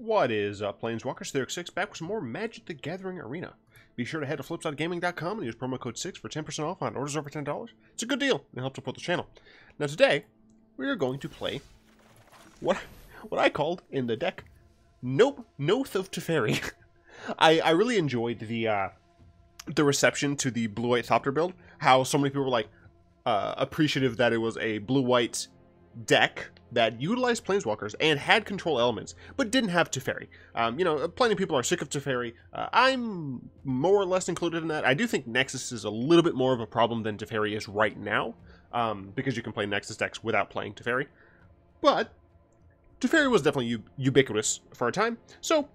What is up, Planeswalkers? Thyrix Syx back with some more Magic the Gathering Arena. Be sure to head to flipsidegaming.com and use promo code SYX for 10% off on orders over $10. It's a good deal and helps support the channel. Now today, we are going to play what what I called in the deck Nope, Noth of Teferi. I, I really enjoyed the uh, the reception to the blue-white Thopter build. How so many people were like uh, appreciative that it was a blue-white deck that utilized planeswalkers and had control elements, but didn't have Teferi. Um, you know, plenty of people are sick of Teferi. Uh, I'm more or less included in that. I do think Nexus is a little bit more of a problem than Teferi is right now, um, because you can play Nexus decks without playing Teferi. But Teferi was definitely u- ubiquitous for a time, so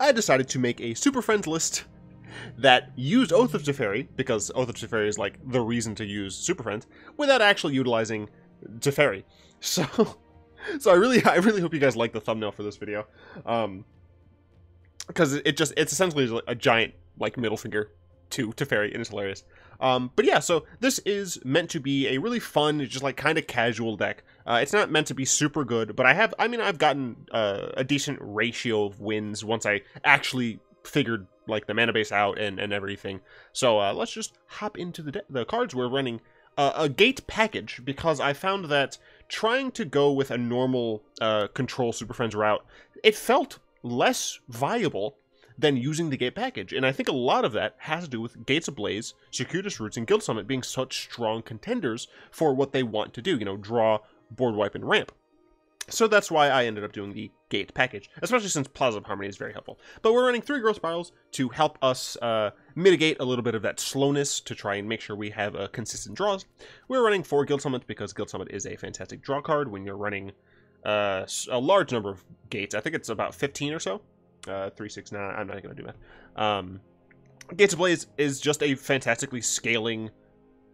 I decided to make a Super Friends list that used Oath of Teferi, because Oath of Teferi is like the reason to use Super Friends, without actually utilizing Teferi. So, so I really, I really hope you guys like the thumbnail for this video, um, because it just, it's essentially a giant like middle finger to Teferi, and it's hilarious. Um, but yeah, so this is meant to be a really fun, just like kind of casual deck. Uh, it's not meant to be super good, but I have, I mean, I've gotten uh, a decent ratio of wins once I actually figured like the mana base out and, and everything. So uh, let's just hop into the the cards. We're running uh, a gate package because I found that trying to go with a normal uh, control Super Friends route, it felt less viable than using the gate package. And I think a lot of that has to do with Gates Ablaze, Circuitous Routes, and Guild Summit being such strong contenders for what they want to do, you know, draw, board wipe, and ramp. So that's why I ended up doing the gate package, especially since Plaza of Harmony is very helpful. But we're running three growth spirals to help us uh, mitigate a little bit of that slowness to try and make sure we have uh, consistent draws. We're running four Guild Summit because Guild Summit is a fantastic draw card when you're running uh, a large number of gates. I think it's about 15 or so. Uh, 3, 6, 9, I'm not going to do that. Um, Gates Ablaze is just a fantastically scaling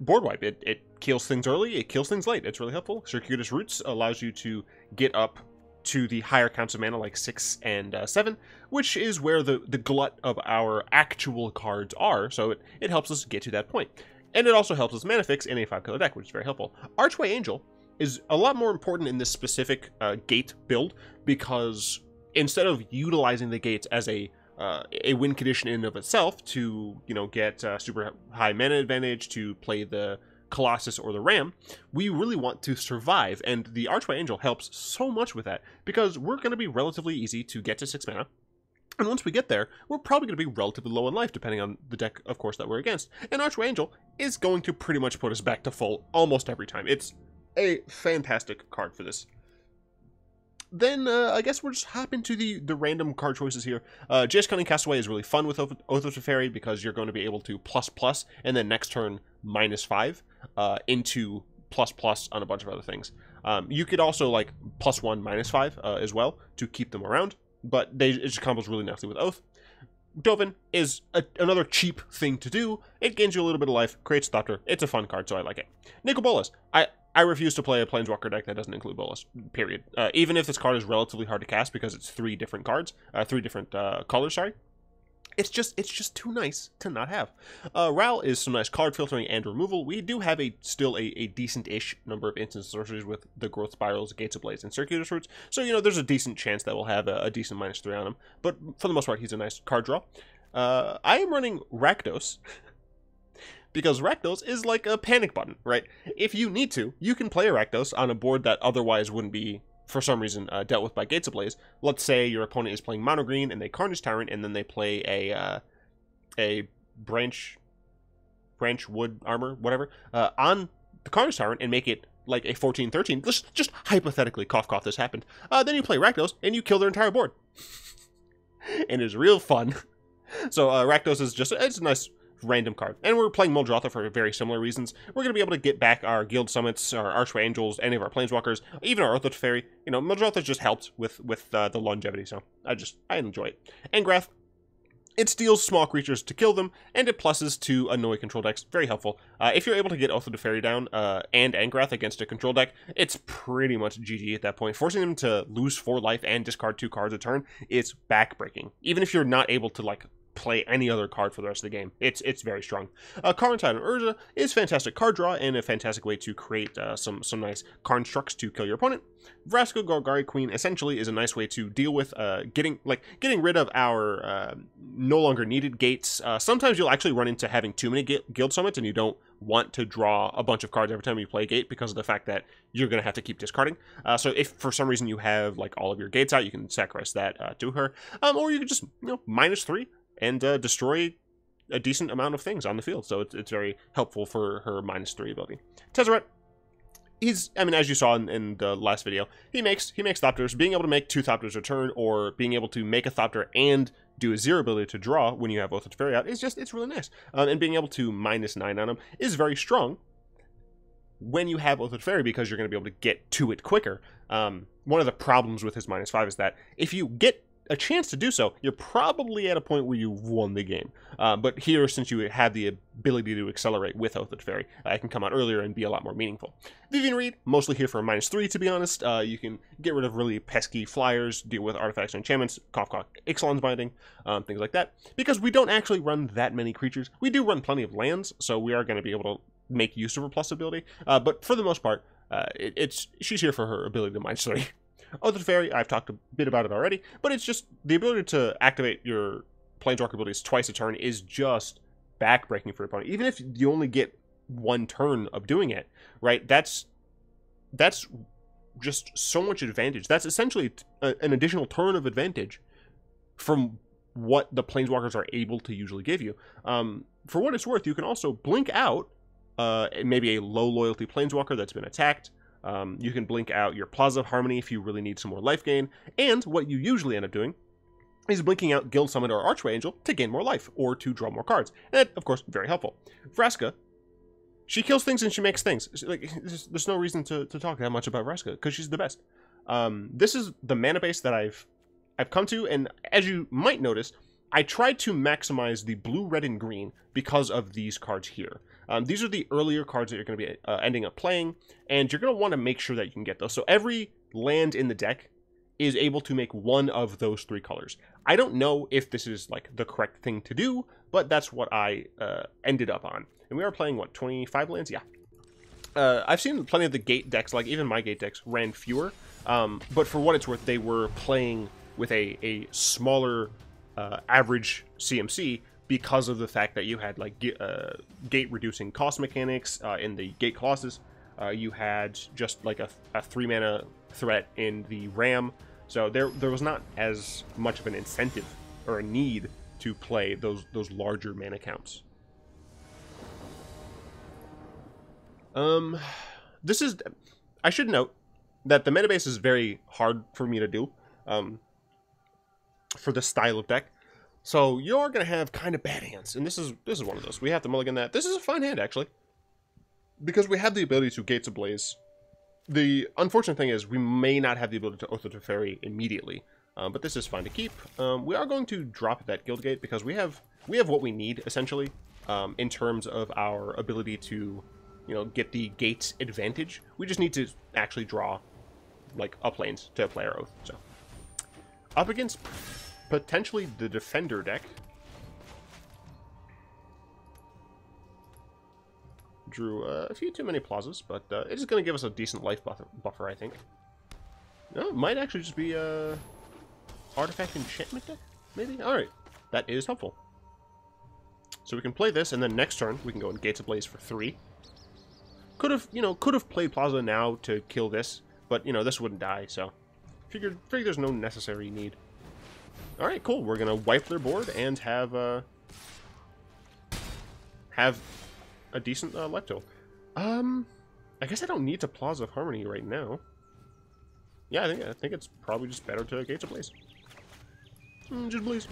board wipe. It, it kills things early, it kills things late. It's really helpful. Circuitous Routes allows you to get up to the higher counts of mana, like 6 and uh, 7, which is where the, the glut of our actual cards are, so it, it helps us get to that point. And it also helps us mana fix in a 5 color deck, which is very helpful. Archway Angel is a lot more important in this specific uh, gate build because instead of utilizing the gates as a uh, a win condition in and of itself to you know get uh, super high mana advantage to play the Colossus or the Ram, we really want to survive, and the Archway Angel helps so much with that because we're going to be relatively easy to get to six mana. And once we get there, we're probably going to be relatively low in life, depending on the deck, of course, that we're against. And Archway Angel is going to pretty much put us back to full almost every time. It's a fantastic card for this then uh, I guess we'll just hop into the, the random card choices here. Uh, Jace Cunning Castaway is really fun with Oath of Teferi because you're going to be able to plus plus and then next turn minus five uh, into plus plus on a bunch of other things. Um, you could also like plus one minus five uh, as well to keep them around, but they it just combos really nicely with Oath. Dovin is a, another cheap thing to do. It gains you a little bit of life, creates Thopter. It's a fun card, so I like it. Nicol Bolas. I, I refuse to play a Planeswalker deck that doesn't include Bolas, period. Uh, even if this card is relatively hard to cast because it's three different cards, uh, three different uh, colors, sorry. It's just it's just too nice to not have. Uh, Ral is some nice card filtering and removal. We do have a still a, a decent-ish number of instant sorceries with the Growth Spirals, Gates Ablaze, and Circuitous Routes. So, you know, there's a decent chance that we'll have a, a decent minus three on him. But for the most part, he's a nice card draw. Uh, I am running Rakdos. because Rakdos is like a panic button, right? If you need to, you can play Rakdos on a board that otherwise wouldn't be, for some reason, uh, dealt with by Gates Ablaze. Let's say your opponent is playing mono green and they Carnage Tyrant, and then they play a uh, a branch branch wood armor, whatever, uh, on the Carnage Tyrant and make it like a 14-13. Just, just hypothetically, cough cough, this happened. Uh, then you play Rakdos and you kill their entire board. and it's real fun. So uh, Rakdos is just it's a nice random card. And we're playing Muldrotha for very similar reasons. We're going to be able to get back our Guild Summits, our Archway Angels, any of our Planeswalkers, even our Oath of Teferi. You know, Muldrotha just helped with, with uh, the longevity, so I just, I enjoy it. Angrath, it steals small creatures to kill them, and it pluses to annoy control decks. Very helpful. Uh, if you're able to get Oath Teferi down uh, and Angrath against a control deck, it's pretty much GG at that point. Forcing them to lose 4 life and discard 2 cards a turn is backbreaking. Even if you're not able to, like, play any other card for the rest of the game. It's it's very strong. Uh, Karn Scion of Urza is fantastic card draw and a fantastic way to create uh, some some nice constructs to kill your opponent. Vraska Golgari Queen essentially is a nice way to deal with uh, getting like getting rid of our uh, no longer needed gates. Uh, sometimes you'll actually run into having too many guild summits and you don't want to draw a bunch of cards every time you play a gate because of the fact that you're going to have to keep discarding. Uh, so if for some reason you have like all of your gates out, you can sacrifice that uh, to her, um, or you can just you know minus three and uh, destroy a decent amount of things on the field. So it's, it's very helpful for her minus three ability. Tezzeret he's I mean as you saw in, in, the last video, he makes he makes Thopters. Being able to make two Thopters return or being able to make a Thopter and do a zero ability to draw when you have of Teferi out is just it's really nice. Um, and being able to minus nine on him is very strong when you have of Teferi because you're going to be able to get to it quicker. Um, one of the problems with his minus five is that if you get a chance to do so, you're probably at a point where you've won the game. Uh, but here, since you have the ability to accelerate with Oath of Teferi, uh, I can come out earlier and be a lot more meaningful. Vivien Reid, mostly here for a minus three, to be honest. Uh, you can get rid of really pesky flyers, deal with artifacts and enchantments, cough cough, Ixalan's Binding, um, things like that. Because we don't actually run that many creatures. We do run plenty of lands, so we are going to be able to make use of her plus ability. Uh, but for the most part, uh, it, it's she's here for her ability to minus three. Oath of Teferi, I've talked a bit about it already, but it's just the ability to activate your Planeswalker abilities twice a turn is just backbreaking for your opponent. Even if you only get one turn of doing it, right? That's that's just so much advantage. That's essentially a, an additional turn of advantage from what the planeswalkers are able to usually give you. Um, for what it's worth, you can also blink out uh, maybe a low loyalty planeswalker that's been attacked, um, you can blink out your Plaza of Harmony if you really need some more life gain, and what you usually end up doing is blinking out Guild Summit or Archway Angel to gain more life, or to draw more cards. And, of course, very helpful. Vraska, she kills things and she makes things. Like, there's no reason to, to talk that much about Vraska, because she's the best. Um, this is the mana base that I've I've come to, and as you might notice, I tried to maximize the blue, red, and green because of these cards here. Um, these are the earlier cards that you're going to be uh, ending up playing, and you're going to want to make sure that you can get those. So every land in the deck is able to make one of those three colors. I don't know if this is like the correct thing to do, but that's what I uh, ended up on. And we are playing, what, 25 lands? Yeah. Uh, I've seen plenty of the gate decks, like even my gate decks ran fewer, um, but for what it's worth, they were playing with a, a smaller uh, average CMC because of the fact that you had like uh, gate reducing cost mechanics uh, in the gate colossus. Uh, you had just like a, a, three mana threat in the ram, so there there was not as much of an incentive or a need to play those those larger mana counts. Um, this is I should note that the meta base is very hard for me to do. Um, for the style of deck so you're gonna have kind of bad hands, and this is this is one of those. We have to mulligan that. This is a fine hand actually, because we have the ability to Gates Ablaze. The unfortunate thing is we may not have the ability to Oath of Teferi immediately, um, but this is fine to keep. Um, we are going to drop that Guild Gate because we have we have what we need essentially um, in terms of our ability to, you know, get the gates advantage. We just need to actually draw like up lanes to play our Oath. So up against potentially the defender deck. Drew uh, a few too many plazas, but uh, it is going to give us a decent life buffer, buffer I think. No, it might actually just be a uh, artifact enchantment deck, maybe? Alright, that is helpful. So we can play this, and then next turn we can go in Gates Ablaze for three. Could have, you know, could have played Plaza now to kill this, but, you know, this wouldn't die, so... Figured, figured there's no necessary need. Alright, cool. We're gonna wipe their board and have, uh... Have a decent uh, Lepto. Um, I guess I don't need to Plaza of Harmony right now. Yeah, I think I think it's probably just better to Gates Ablaze. Mm, just Blaze.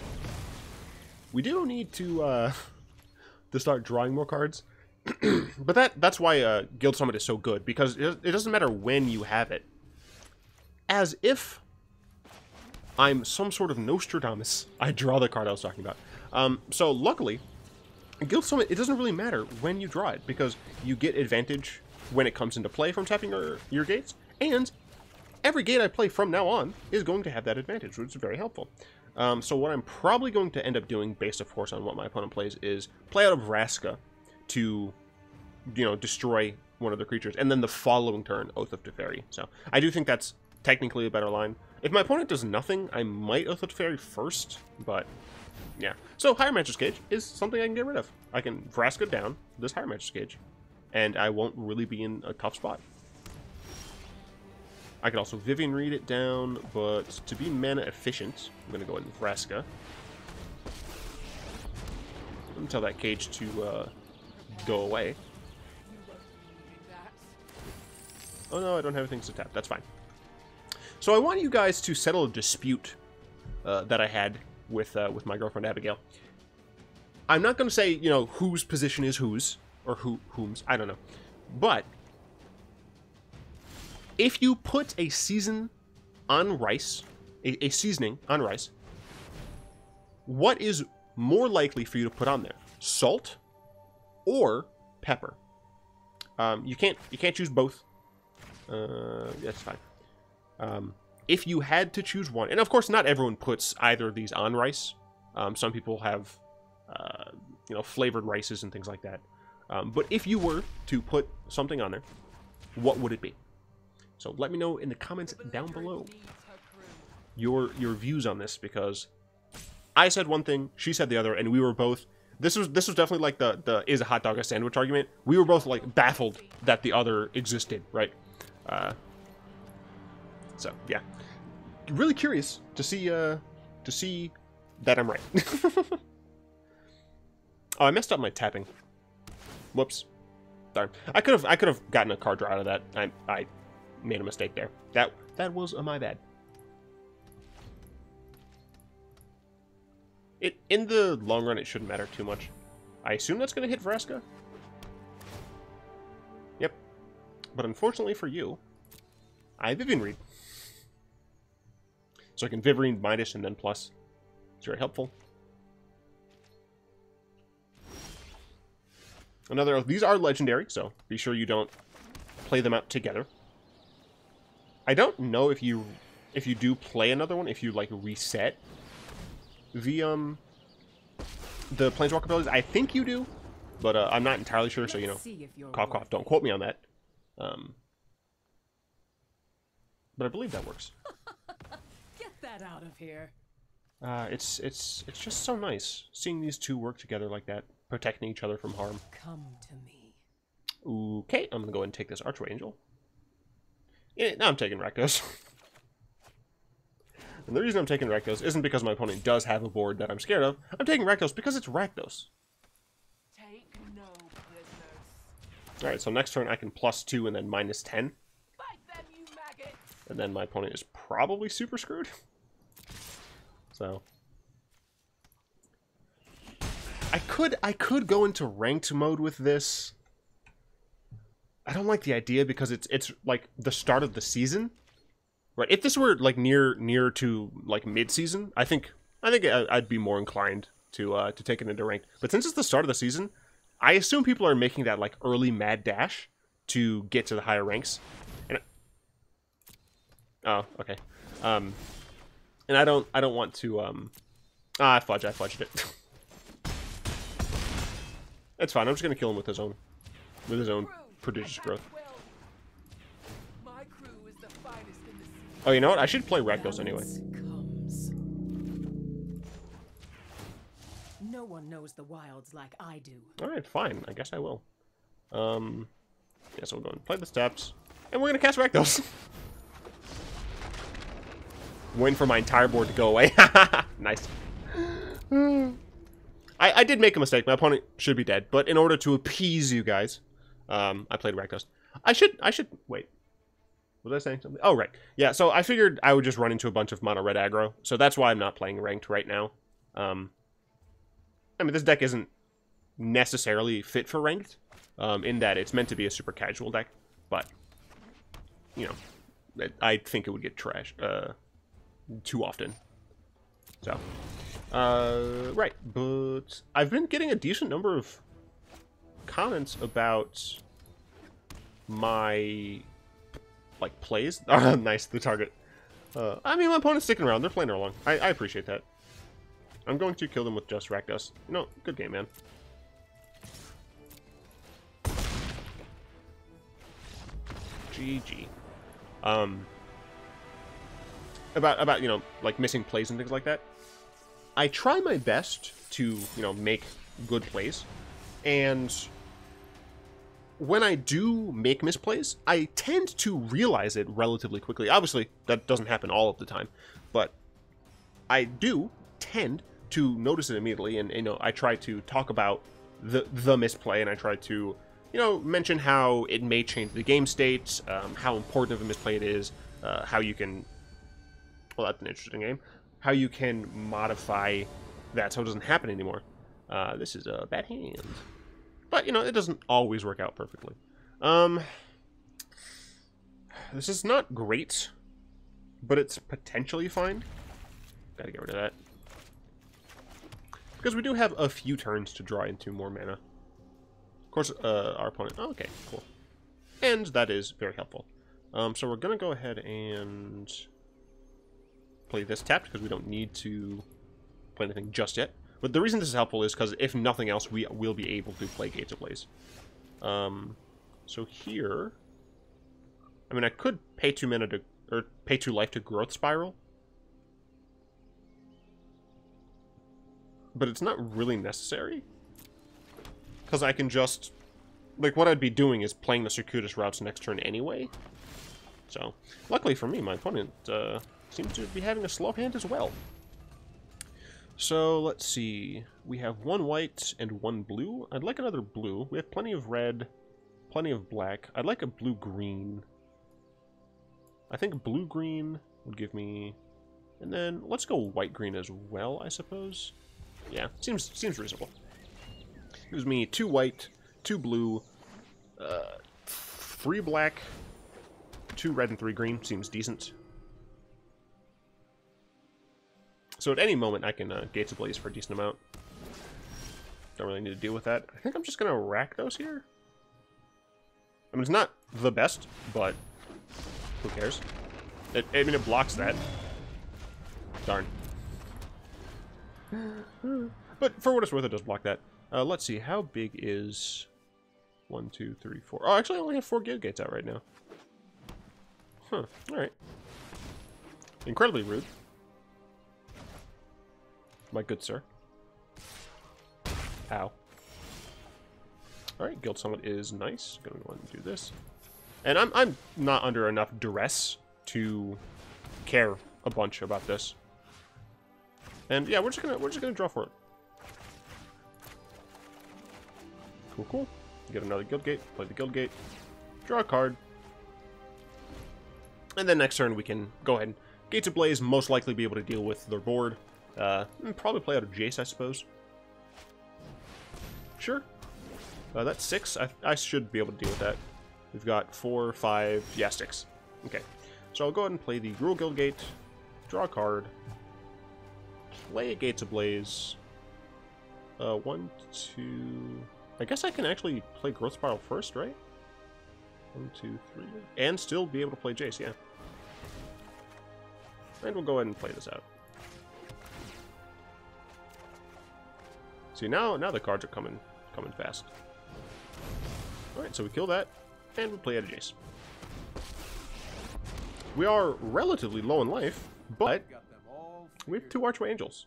We do need to, uh... to start drawing more cards. but that that's why uh, Guild Summit is so good, because it, it doesn't matter when you have it. As if I'm some sort of Nostradamus. I draw the card I was talking about. Um, so luckily, Guild Summit, it doesn't really matter when you draw it, because you get advantage when it comes into play from tapping your, your gates, and every gate I play from now on is going to have that advantage, which is very helpful. Um, so what I'm probably going to end up doing, based of course on what my opponent plays, is play out of Vraska to, you know, destroy one of the creatures, and then the following turn, Oath of Teferi. So I do think that's technically a better line. If my opponent does nothing, I might Oath of Teferi first, but yeah. So Higher Matches Cage is something I can get rid of. I can Vraska down this Higher Matches Cage, and I won't really be in a tough spot. I could also Vivien Reid it down, but to be mana efficient, I'm going to go and Vraska. Me tell that cage to uh, go away. Oh no, I don't have anything to tap. That's fine. So I want you guys to settle a dispute uh, that I had with uh, with my girlfriend Abigail. I'm not going to say, you know, whose position is whose, or who whom's, I don't know. But if you put a season on rice, a, a, seasoning on rice, what is more likely for you to put on there? Salt or pepper? Um, you can't you can't choose both. Uh, that's fine. Um, if you had to choose one, and of course not everyone puts either of these on rice. Um, some people have, uh, you know, flavored rices and things like that. Um, but if you were to put something on there, what would it be? So let me know in the comments down below your your views on this because I said one thing, she said the other, and we were both. This was this was definitely like the the is a hot dog a sandwich argument. We were both like baffled that the other existed, right? Uh, so yeah, really curious to see uh to see that I'm right. oh, I messed up my tapping. Whoops. Darn. I could have I could have gotten a card draw out of that. I I made a mistake there. That that was uh, my bad. It in the long run, it shouldn't matter too much. I assume that's going to hit Vraska. Yep. But unfortunately for you, I have Vivien Reid. So I can Vivien minus and then plus. It's very helpful. Another, these are legendary, so be sure you don't play them out together. I don't know if you if you do play another one, if you like reset the um the planeswalker abilities. I think you do, but uh, I'm not entirely sure. So you know, cough cough. Don't quote me on that. Um, but I believe that works. Get out of here. Uh, it's it's it's just so nice seeing these two work together like that, protecting each other from harm. Come to me. Okay, I'm gonna go ahead and take this Archway Angel. Yeah, now I'm taking Rakdos. and the reason I'm taking Rakdos isn't because my opponent does have a board that I'm scared of. I'm taking Rakdos because it's Rakdos. Take no prisoners. Alright, so next turn I can plus 2 and then minus 10. Fight them, you maggots! And then my opponent is probably super screwed. So... I could I could go into ranked mode with this. I don't like the idea because it's it's like the start of the season, right? If this were like near near to like mid season, I think I think I'd be more inclined to uh, to take it into ranked. But since it's the start of the season, I assume people are making that like early mad dash to get to the higher ranks. And oh, okay. Um, and I don't I don't want to um ah I fudge I fudged it. It's fine. I'm just gonna kill him with his own with his own prodigious growth. Oh, you know what? I should play Rakdos anyway. No one knows the wilds like I do. Alright, fine. I guess I will. Um, yeah, so we'll go and play the steps. And we're gonna cast Rakdos. Waiting for my entire board to go away. nice. I, I did make a mistake. My opponent should be dead. But in order to appease you guys, um, I played Rakdos. I should, I should, wait. Was I saying something? Oh, right. Yeah, so I figured I would just run into a bunch of mono red aggro. So that's why I'm not playing ranked right now. Um, I mean, this deck isn't necessarily fit for ranked, um, in that it's meant to be a super casual deck. But, you know, I think it would get trashed uh, too often. So, uh, right. But I've been getting a decent number of comments about my like plays. Ah, nice, the target. Uh, I mean, my opponent's sticking around. They're playing along. I, I appreciate that. I'm going to kill them with just Rakdos. Know, good game, man. GG. Um, about about you know like missing plays and things like that. I try my best to you know make good plays, and when I do make misplays, I tend to realize it relatively quickly. Obviously, that doesn't happen all of the time, but I do tend to notice it immediately, and you know I try to talk about the the misplay, and I try to you know mention how it may change the game state, um, how important of a misplay it is, uh, how you can. Well, that's an interesting game. How you can modify that so it doesn't happen anymore. Uh, this is a bad hand. But, you know, it doesn't always work out perfectly. Um, this is not great, but it's potentially fine. Gotta get rid of that. Because we do have a few turns to draw into more mana. Of course, uh, our opponent... Oh, okay, cool. And that is very helpful. Um, so we're gonna go ahead and play this tapped, because we don't need to play anything just yet. But the reason this is helpful is because if nothing else, we will be able to play Gates Ablaze. Um, so here, I mean, I could pay two mana to, or pay two life to Growth Spiral. But it's not really necessary. Because I can just, like, what I'd be doing is playing the Circuitous routes next turn anyway. So, luckily for me, my opponent uh, seems to be having a slow hand as well. So, let's see. We have one white and one blue. I'd like another blue. We have plenty of red, plenty of black. I'd like a blue-green. I think blue-green would give me... And then, let's go white-green as well, I suppose. Yeah, seems seems reasonable. Gives me two white, two blue, uh, three black, two red and three green. Seems decent. So at any moment, I can uh, Gates Ablaze for a decent amount. Don't really need to deal with that. I think I'm just going to Rakdos here. I mean, it's not the best, but who cares? It, I mean, it blocks that. Darn. but for what it's worth, it does block that. Uh, let's see, how big is... One, two, three, four. Oh, actually, I only have four Guild Gates out right now. Huh, alright. Incredibly rude my good sir. Ow. Alright, Guild Summit is nice. Gonna go ahead and do this. And I'm, I'm not under enough duress to care a bunch about this. And yeah, we're just gonna we're just gonna draw for it. Cool, cool. Get another guild gate, play the guild gate, draw a card. And then next turn we can go ahead and Gates Ablaze most likely be able to deal with their board. Uh, probably play out of Jace, I suppose. Sure. Uh, that's six. I, I should be able to deal with that. We've got four, five, yeah, six. Okay. So I'll go ahead and play the Gruul Guildgate, draw a card, play Gates Ablaze. Uh, one, two... I guess I can actually play Growth Spiral first, right? One, two, three. And still be able to play Jace, yeah. And we'll go ahead and play this out. See, now now the cards are coming coming fast. Alright, so we kill that, and we play at a Jace. We are relatively low in life, but we have two Archway Angels,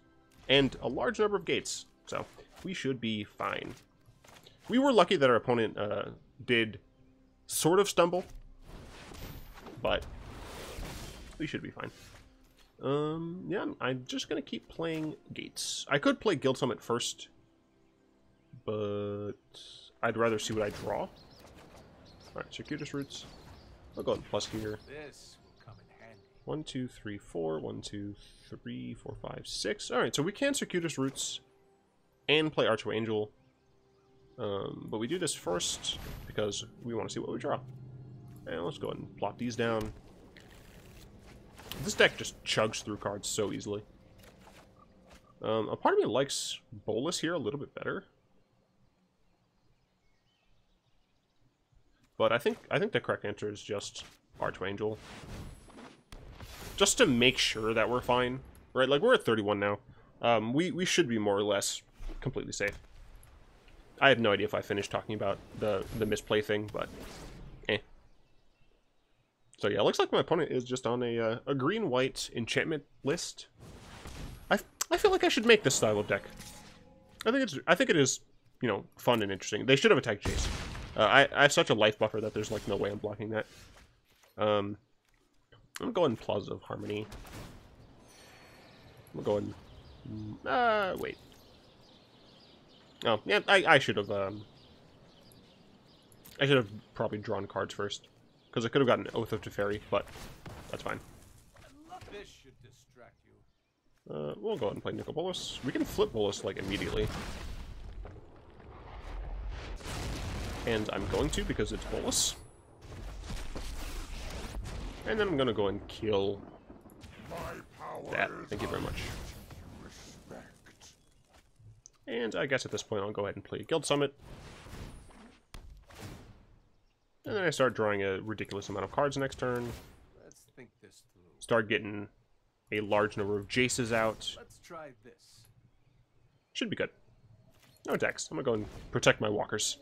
and a large number of gates, so we should be fine. We were lucky that our opponent uh, did sort of stumble, but we should be fine. Um, yeah, I'm just gonna keep playing gates. I could play Guild Summit first, but I'd rather see what I draw. Alright, circuitous routes. I'll go and plus here. This will come in handy. One, two, three, four. One, two, three, four, five, six. Alright, so we can circuitous routes and play Archway Angel. Um, but we do this first because we want to see what we draw. And let's go ahead and plot these down. This deck just chugs through cards so easily. Um, a part of me likes Bolas here a little bit better. But I think I think the correct answer is just Archangel. Just to make sure that we're fine. Right, like we're at 31 now. Um, we, we should be more or less completely safe. I have no idea if I finished talking about the, the misplay thing, but eh. So yeah, looks like my opponent is just on a, uh, a green-white enchantment list. I, I feel like I should make this style of deck. I think it's I think it is, you know, fun and interesting. They should have attacked Jace. Uh, I, I have such a life buffer that there's like no way I'm blocking that. Um, I'm going Plaza of Harmony. I'm going. Uh, wait. Oh, yeah, I, I should have, um... I should have probably drawn cards first. Because I could have gotten Oath of Teferi, but that's fine. This should distract you. Uh, we'll go ahead and play Nicol Bolas. We can flip Bolas, like, immediately. And I'm going to because it's Bolas. And then I'm gonna go and kill that. Thank you very much. And I guess at this point I'll go ahead and play Guild Summit. And then I start drawing a ridiculous amount of cards next turn. Let's think this through. Start getting a large number of Jaces out. Let's try this. Should be good. No attacks. I'm gonna go and protect my walkers.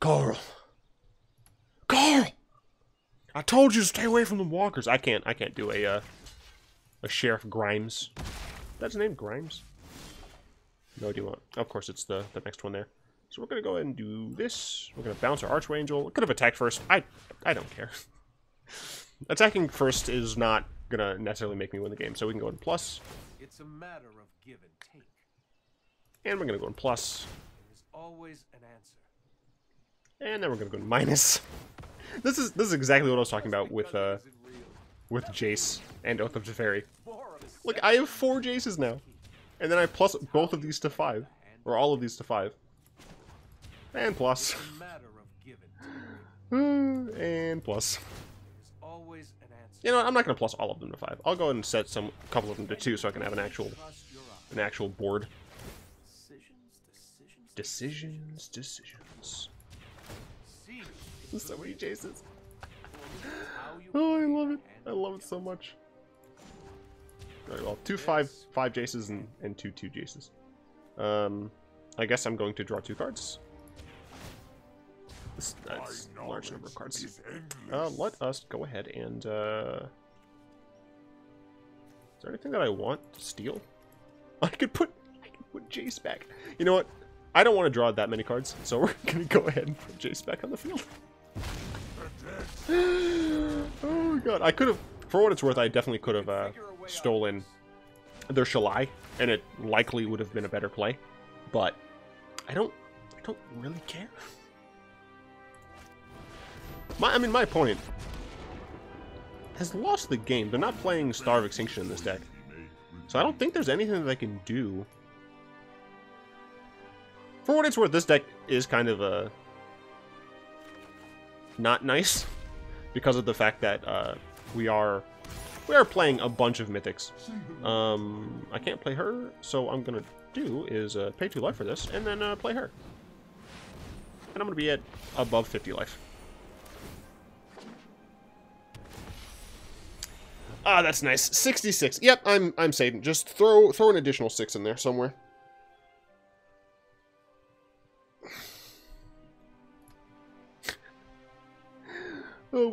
Carl! Carl! I told you to stay away from the walkers. I can't. I can't do a uh, a Sheriff Grimes. That's name Grimes. No, do you want? Of course, it's the the next one there. So we're gonna go ahead and do this. We're gonna bounce our Archangel. Could have attacked first. I I don't care. Attacking first is not gonna necessarily make me win the game. So we can go in plus, It's a matter of give and take. and we're gonna go in plus, There's always an answer. And then we're gonna go in minus. This is this is exactly what I was talking about with uh with Jace and Oath of. More Look, I have four Jaces now. And then I plus both of these to five. Or all of these to five. And plus. And plus. You know, what, I'm not to plus all of them to five. I'll go ahead and set some couple of them to two so I can have an actual an actual board. Decisions, decisions, So many Jaces. Oh, I love it. I love it so much. Alright, well, two five five Jaces and, and two two Jaces. Um, I guess I'm going to draw two cards. This- That's a large number of cards. Uh, let us go ahead and, uh... Is there anything that I want to steal? I could put, I could put Jace back. You know what? I don't want to draw that many cards, so we're gonna go ahead and put Jace back on the field. oh god, I could have, for what it's worth, I definitely could have uh, stolen their Shalai, and it likely would have been a better play. But I don't, I don't really care. My, I mean, my opponent has lost the game. They're not playing Star of Extinction in this deck, so I don't think there's anything that I can do. For what it's worth, this deck is kind of a not nice because of the fact that uh, we are we are playing a bunch of mythics. Um, I can't play her, so I'm gonna do is uh, pay two life for this and then uh, play her, and I'm gonna be at above 50 life. Ah, that's nice. 66. Yep, I'm I'm saving. Just throw throw an additional six in there somewhere.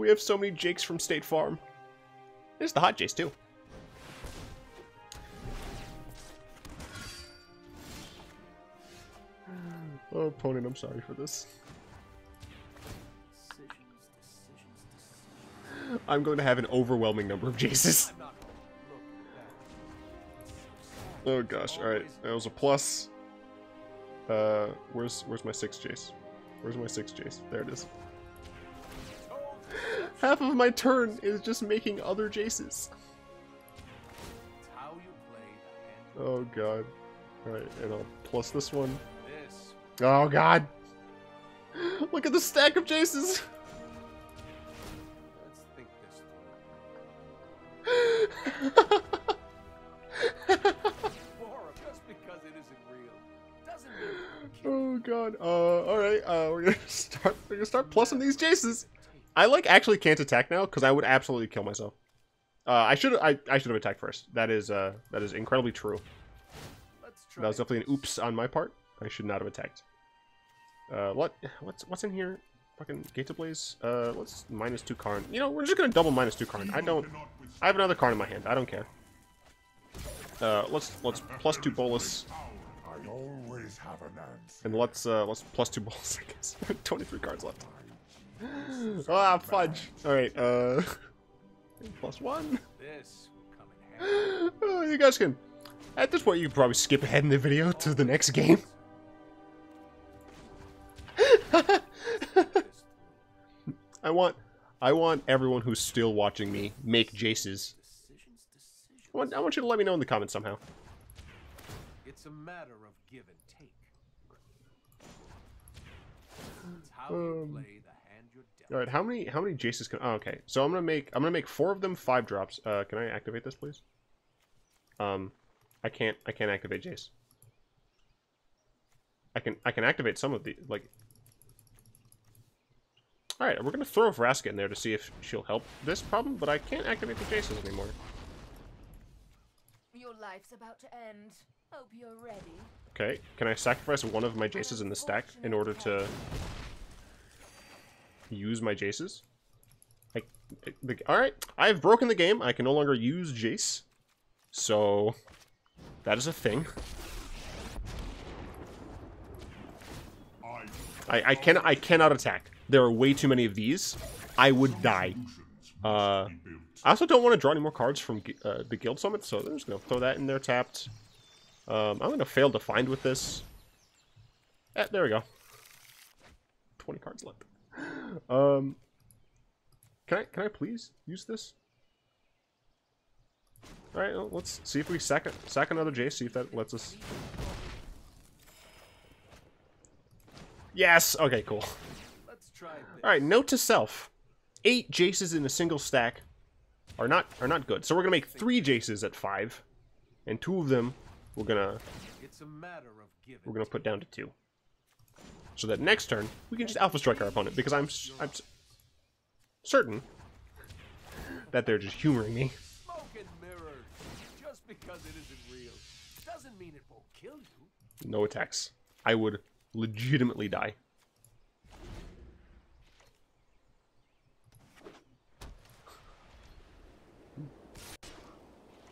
We have so many Jakes from State Farm. There's the hot Jace, too. Oh, opponent, I'm sorry for this. I'm going to have an overwhelming number of Jaces. Oh gosh, alright. That was a plus. Uh, where's where's my six Jace? Where's my six Jace? There it is. Half of my turn is just making other Jaces. It's how you play the hand. Oh god. Alright, and I'll plus this one. Oh god! Look at the stack of Jaces! Let's think this through. Bora, just because it isn't real doesn't mean you can't oh god. Uh, alright, uh, we're gonna start, we're gonna start plussing these Jaces. I like actually can't attack now because I would absolutely kill myself. Uh, I should I, I should have attacked first. That is uh that is incredibly true. Let's try That was definitely an oops on my part. I should not have attacked. Uh, what what's what's in here? Fucking Gates Ablaze. Uh, let's minus two Karn. You know, we're just gonna double minus two Karn. I don't. I have another Karn in my hand. I don't care. Uh, let's let's plus two Bolas I always have an and let's uh let's plus two Bolas. I guess. Twenty three cards left. Ah, fudge. All right. Uh, plus one. This will come in handy. Oh, you guys can. At this point, you can probably skip ahead in the video to the next game. I want, I want everyone who's still watching me make Jaces. Decisions, decisions. I want, I want you to let me know in the comments somehow. It's a matter of give and take. It's how Um, you play the hand you're dealt. All right, how many, how many Jaces can? Oh, okay, so I'm gonna make, I'm gonna make four of them five drops. Uh, can I activate this, please? Um, I can't, I can't activate Jace. I can, I can activate some of the like. All right, we're gonna throw Vraska in there to see if she'll help this problem, but I can't activate the Jaces anymore. Your life's about to end. Hope you're ready. Okay, can I sacrifice one of my Jaces in the stack in order to use my Jaces? I, all right, I have broken the game. I can no longer use Jace, so that is a thing. I, I can I cannot attack. There are way too many of these. I would die. Uh, I also don't want to draw any more cards from uh, the Guild Summit, so I'm just gonna throw that in there tapped. Um, I'm gonna fail to find with this. Eh, there we go. 20 cards left. Um, can I can I please use this? All right, well, let's see if we sack sack another J. See if that lets us. Yes. Okay. Cool. Let's try. All right. Note to self: eight Jaces in a single stack are not are not good. So we're gonna make three Jaces at five, and two of them we're gonna It's a matter of we're gonna put down to two. So that next turn we can just Alpha Strike our opponent because I'm I'm certain that they're just humoring me. smoke and mirrors. Just because it isn't real doesn't mean it won't kill you. No attacks. I would legitimately die.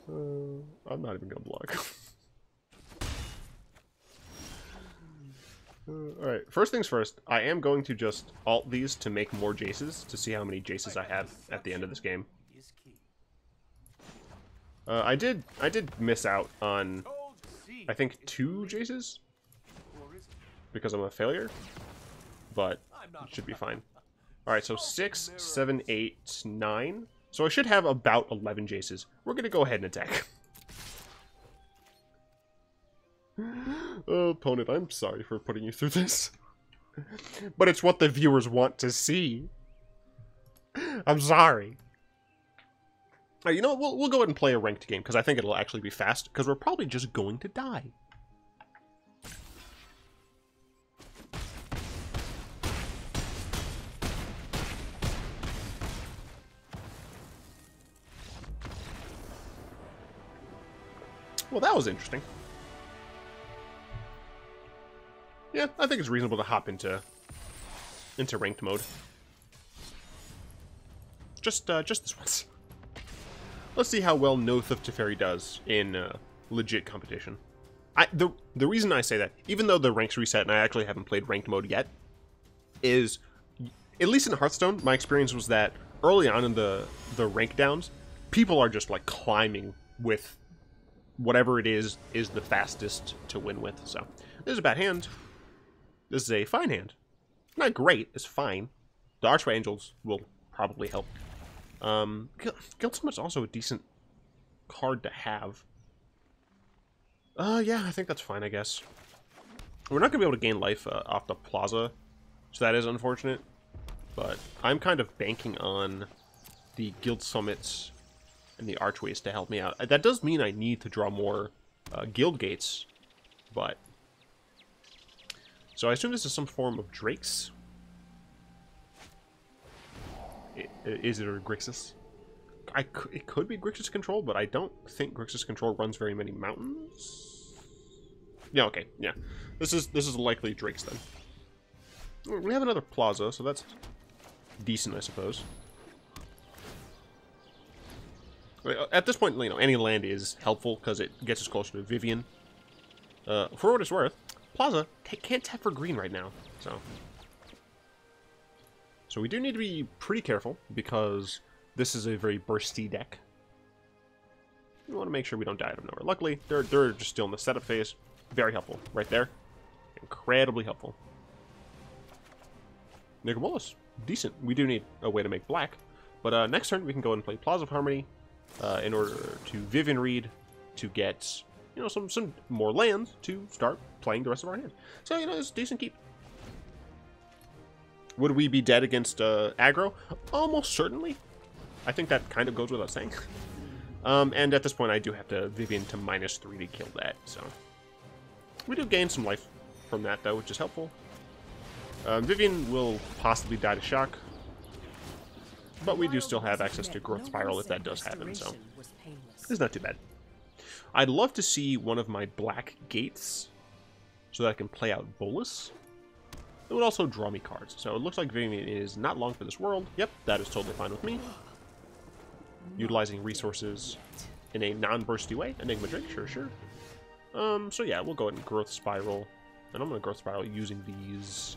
Uh, I'm not even gonna block. Uh, Alright, first things first, I am going to just alt these to make more Jaces to see how many Jaces I have at the end of this game. Uh, I did I did miss out on I think two Jaces because I'm a failure, but it should be fine. Alright, so six, seven, eight, nine. So I should have about 11 Jaces. We're gonna go ahead and attack. oh, opponent, I'm sorry for putting you through this. but it's what the viewers want to see. I'm sorry. Alright, you know what? We'll, we'll go ahead and play a ranked game, because I think it'll actually be fast, because we're probably just going to die. Well, that was interesting. Yeah, I think it's reasonable to hop into into ranked mode. Just uh, just this once. Let's see how well Noth of Teferi does in uh, legit competition. I the the reason I say that, even though the ranks reset and I actually haven't played ranked mode yet, is at least in Hearthstone, my experience was that early on in the the rank downs, people are just like climbing with whatever it is is the fastest to win with. So this is a bad hand. This is a fine hand. Not great. It's fine. The Archway Angels will probably help. Um, Guild Summit's also a decent card to have. Uh, yeah, I think that's fine. I guess we're not gonna be able to gain life uh, off the Plaza, so that is unfortunate. But I'm kind of banking on the Guild Summits and the archways to help me out. That does mean I need to draw more uh, guild gates, but so I assume this is some form of drakes. is it a Grixis? I it could be Grixis control, but I don't think Grixis control runs very many mountains. Yeah, okay, yeah. This is this is likely Drake's then. We have another plaza, so that's decent, I suppose. At this point, you know, any land is helpful because it gets us closer to Vivien. Uh, for what it's worth, Plaza can't tap for green right now, so. So we do need to be pretty careful because this is a very bursty deck. We want to make sure we don't die out of nowhere. Luckily, they're they're just still in the setup phase. Very helpful, right there. Incredibly helpful. Nicol Bolas, decent. We do need a way to make black, but uh, next turn we can go and play Plaza of Harmony uh, in order to Vivien Reid to get you know some some more lands to start playing the rest of our hand. So you know it's decent keep. Would we be dead against uh, aggro? Almost certainly. I think that kind of goes without saying. Um, and at this point, I do have to Vivien to minus three to kill that. So we do gain some life from that though, which is helpful. Um, Vivien will possibly die to shock, but we do still have access to growth spiral if that does happen. So it's not too bad. I'd love to see one of my black gates so that I can play out Bolas. It would also draw me cards. So it looks like Vivien is not long for this world. Yep, that is totally fine with me. Utilizing resources in a non-bursty way. Enigma Drake, sure, sure. Um, so yeah, we'll go ahead and Growth Spiral. And I'm going to Growth Spiral using these...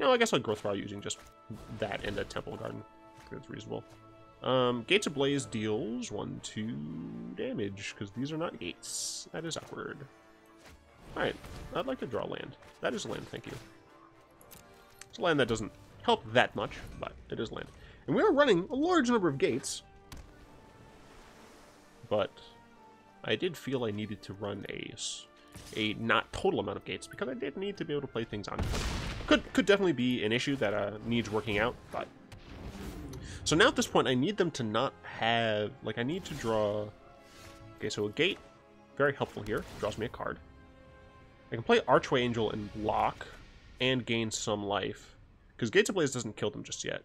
You know, I guess I'll Growth Spiral using just that and a Temple Garden. That's reasonable. Um, Gates Ablaze deals 1, 2 damage, because these are not gates. That is awkward. Alright, I'd like to draw land. That is land, thank you. It's land that doesn't help that much, but it is land. And we are running a large number of gates. But I did feel I needed to run a, a not total amount of gates, because I did need to be able to play things on. Could, could definitely be an issue that uh, needs working out, but so now at this point, I need them to not have, like, I need to draw, okay, so a gate, very helpful here, draws me a card. I can play Archway Angel and block, and gain some life, because Gates Ablaze doesn't kill them just yet.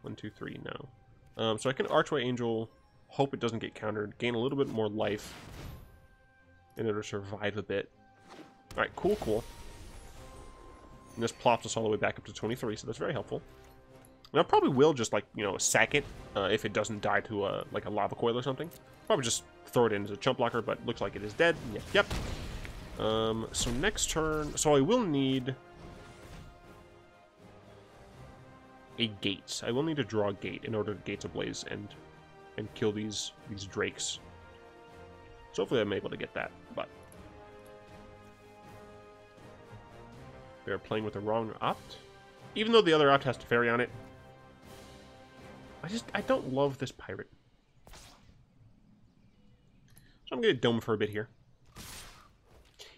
One, two, three, no. Um, so I can Archway Angel, hope it doesn't get countered, gain a little bit more life, in order to survive a bit. Alright, cool, cool. And this plops us all the way back up to 23, so that's very helpful. And I probably will just like you know sack it uh, if it doesn't die to a like a lava coil or something. Probably just throw it in as a chump blocker, but looks like it is dead. Yep. Yep. Um, so next turn, so I will need a gate. I will need to draw a gate in order to gates ablaze and and kill these these drakes. So hopefully I'm able to get that, but they're playing with the wrong opt. Even though the other opt has Teferi on it, I just I don't love this pirate. So I'm gonna dome for a bit here.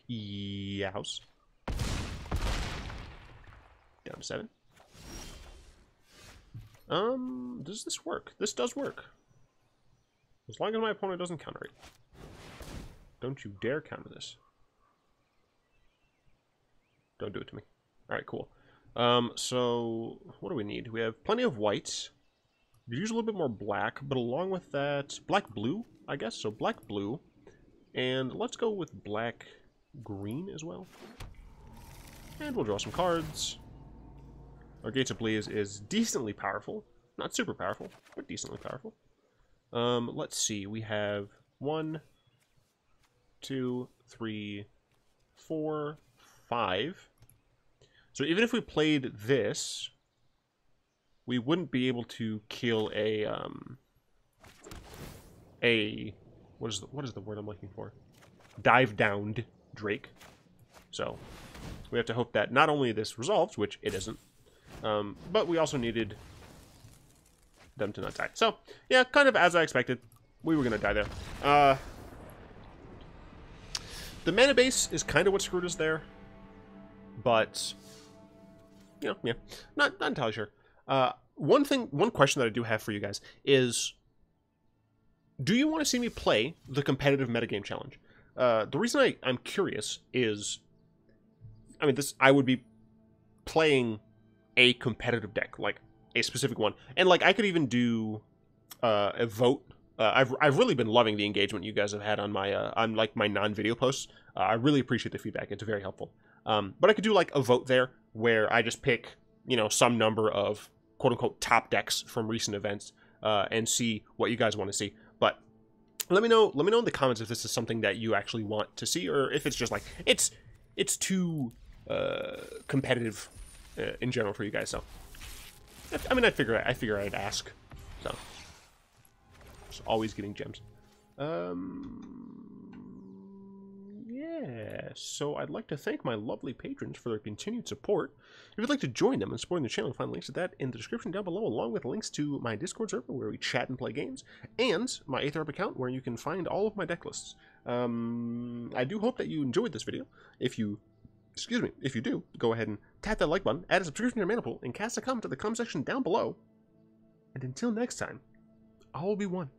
Youse. Down to seven. Um, does this work? This does work. As long as my opponent doesn't counter it. Don't you dare counter this. Don't do it to me. Alright, cool. Um, so, what do we need? We have plenty of white. We use a little bit more black, but along with that, black-blue, I guess. So black-blue. And let's go with black-green as well. And we'll draw some cards. Our Gates Ablaze is decently powerful. Not super powerful, but decently powerful. Um, let's see. We have one, two, three, four, five. So even if we played this, we wouldn't be able to kill a um a what is the what is the word I'm looking for? Dive downed Drake. So we have to hope that not only this resolves, which it isn't, um, but we also needed them to not die. So yeah, kind of as I expected, we were gonna die there. Uh, the mana base is kind of what screwed us there, but you know, yeah, not not entirely sure. Uh, one thing, one question that I do have for you guys is, do you want to see me play the competitive metagame challenge? Uh, the reason I, I'm curious is, I mean, this I would be playing a competitive deck, like a specific one. And like I could even do uh, a vote. Uh, I've I've really been loving the engagement you guys have had on my uh, on like my non-video posts. Uh, I really appreciate the feedback. It's very helpful. Um, but I could do like a vote there where I just pick you know some number of quote unquote top decks from recent events uh, and see what you guys want to see. Let me know let me know in the comments if this is something that you actually want to see or if it's just like it's it's too uh, competitive uh, in general for you guys. So I mean I figure I figure I'd ask. So just always getting gems. Um, yeah, so I'd like to thank my lovely patrons for their continued support. If you'd like to join them and support the channel, find links to that in the description down below, along with links to my Discord server where we chat and play games, and my Aether account where you can find all of my deck lists. Um, I do hope that you enjoyed this video. If you, excuse me, if you do, go ahead and tap that like button, add a subscription to your Maniple, and cast a comment in the comment section down below. And until next time, I will be one.